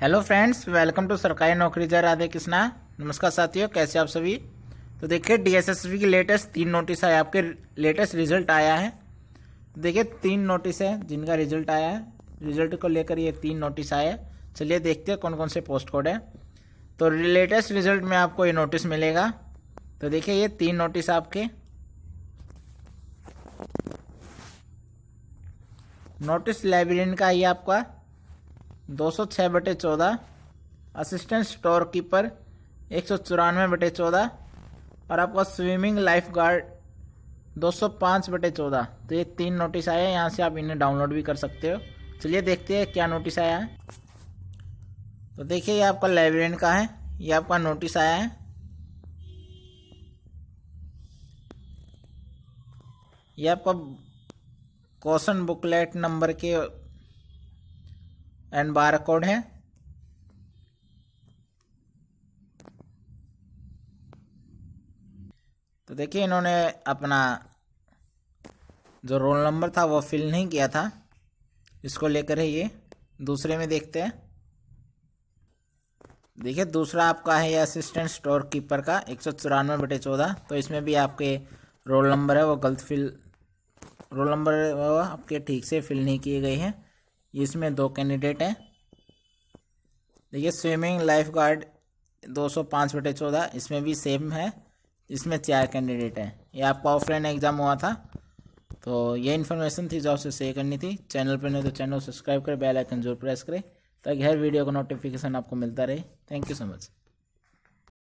Hello friends, welcome to सरकारी नौकरी जय राधे कृष्णा। नमस्कार साथियों, कैसे आप सभी? तो देखिए डीएसएसबी की लेटेस्ट तीन नोटिस आए, आपके लेटेस्ट रिज़ल्ट आया है। देखिए, तीन नोटिस है जिनका रिज़ल्ट आया है। रिज़ल्ट को लेकर ये तीन नोटिस आया चलिए देखते हैं कौन कौन से पोस्ट कोड है। तो लेटेस्ट रिज़ल्ट में आपको ये नोटिस मिलेगा। तो देखिए, ये तीन नोटिस आपके। नोटिस लाइब्रेरियन का ये आपका दो सौ छः बटे चौदह असिस्टेंट स्टोर कीपर एक सौ चौरानवे बटे चौदह, और आपका स्विमिंग लाइफ गार्ड दो सौ पाँच बटे चौदह। तो ये तीन नोटिस आए हैं, यहाँ से आप इन्हें डाउनलोड भी कर सकते हो। चलिए देखते हैं क्या नोटिस आया है। तो देखिए, ये आपका लाइब्रेरियन का है, ये आपका नोटिस आया है। ये आपका क्वेश्चन बुकलेट नंबर के एंड बार कोड है। तो देखिए, इन्होंने अपना जो रोल नंबर था वो फिल नहीं किया था। इसको लेकर है ये। दूसरे में देखते हैं। देखिए, दूसरा आपका है ये असिस्टेंट स्टोर कीपर का, एक सौ चौरानवे बटे चौदह। तो इसमें भी आपके रोल नंबर है, वो गलत फिल रोल नंबर आपके ठीक से फिल नहीं किए गए हैं। इसमें दो कैंडिडेट हैं। देखिए स्विमिंग लाइफ गार्ड दो सौ पाँच बटे चौदह, इसमें भी सेम है। इसमें चार कैंडिडेट हैं। ये आपका ऑफलाइन एग्ज़ाम हुआ था तो ये इन्फॉर्मेशन थी जो आपसे शेयर करनी थी। चैनल पर नहीं तो चैनल सब्सक्राइब करें बेल आइकन ज़रूर प्रेस करें, ताकि हर वीडियो का नोटिफिकेशन आपको मिलता रहे। Thank you so much